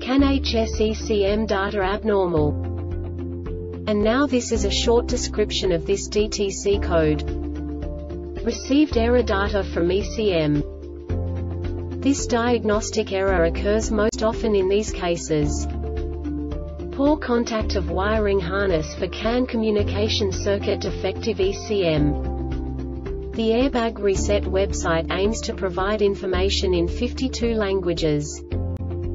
CAN-HS ECM data abnormal? And now this is a short description of this DTC code. Received error data from ECM. This diagnostic error occurs most often in these cases. Poor contact of wiring harness for CAN communication circuit defective ECM. The Airbag Reset website aims to provide information in 52 languages.